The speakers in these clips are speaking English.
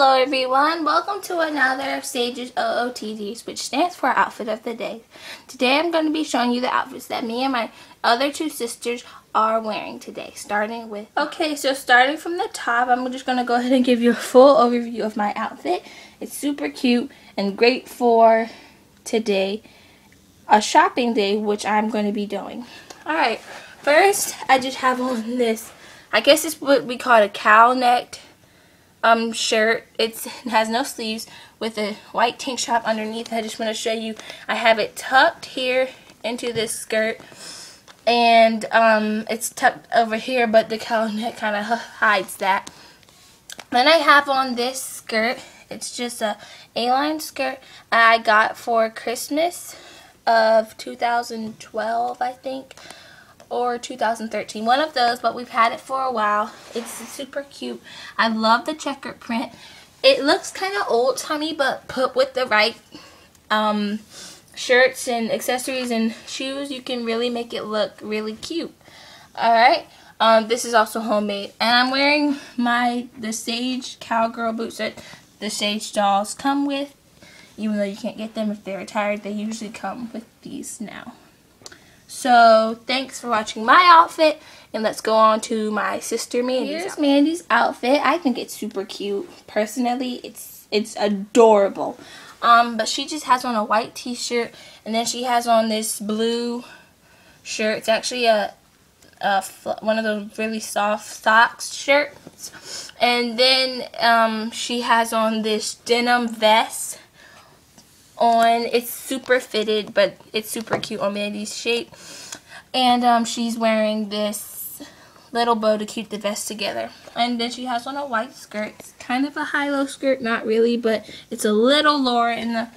Hello everyone, welcome to another Saige's OOTDs, which stands for Outfit of the Day. Today I'm going to be showing you the outfits that me and my other two sisters are wearing today, starting with... Okay, so starting from the top, I'm just going to go ahead and give you a full overview of my outfit. It's super cute and great for today, a shopping day, which I'm going to be doing. Alright, first I just have on this, I guess it's what we call a cowl necked um shirt. It's, it has no sleeves with a white tank top underneath. I just want to show you. I have it tucked here into this skirt. And um, it's tucked over here, but the cowl neck kind of hides that. Then I have on this skirt. It's just a A-line skirt I got for Christmas of 2012, I think or 2013. One of those, but we've had it for a while. It's super cute. I love the checkered print. It looks kind of old-timey, but put with the right um, shirts and accessories and shoes, you can really make it look really cute. Alright, um, this is also homemade. And I'm wearing my the Saige Cowgirl boots that the Saige dolls come with. Even though you can't get them if they're retired, they usually come with these now. So thanks for watching my outfit and let's go on to my sister Mandy's. Here's outfit. Mandy's outfit. I think it's super cute. Personally, it's it's adorable. Um, but she just has on a white t-shirt and then she has on this blue shirt. It's actually a, a one of those really soft socks shirts. And then um, she has on this denim vest on. It's super fitted, but it's super cute on Mandy's shape. And um, she's wearing this little bow to keep the vest together. And then she has on a white skirt. It's kind of a high-low skirt, not really, but it's a little lower in the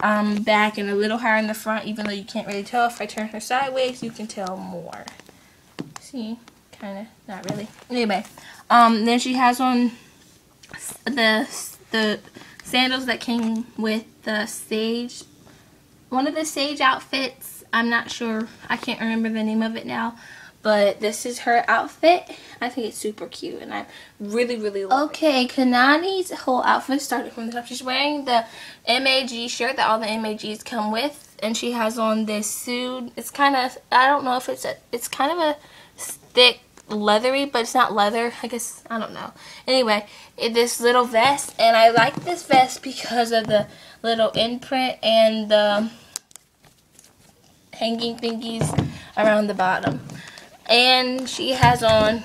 um, back and a little higher in the front, even though you can't really tell. If I turn her sideways, you can tell more. See? Kind of, not really. Anyway, um, then she has on the, the sandals that came with the Saige, one of the Saige outfits. I'm not sure. I can't remember the name of it now. But this is her outfit. I think it's super cute. And I really, really love okay, it. Okay, Kanani's whole outfit started from the top. She's wearing the MAG shirt that all the MAGs come with. And she has on this suit. It's kind of, I don't know if it's a, it's kind of a thick leathery, but it's not leather. I guess, I don't know. Anyway, it, this little vest, and I like this vest because of the little imprint and the hanging thingies around the bottom. And she has on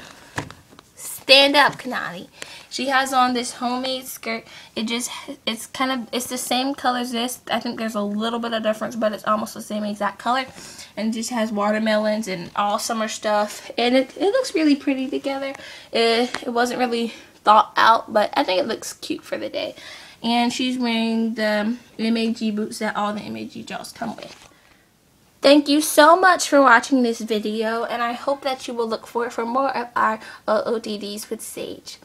Stand Up Kanani. She has on this homemade skirt. It just, it's kind of, it's the same color as this. I think there's a little bit of difference, but it's almost the same exact color. And it just has watermelons and all summer stuff. And it, it looks really pretty together. It, it wasn't really thought out, but I think it looks cute for the day. And she's wearing the MAG boots that all the MAG dolls come with. Thank you so much for watching this video, and I hope that you will look forward for more of our OOTDs with Saige.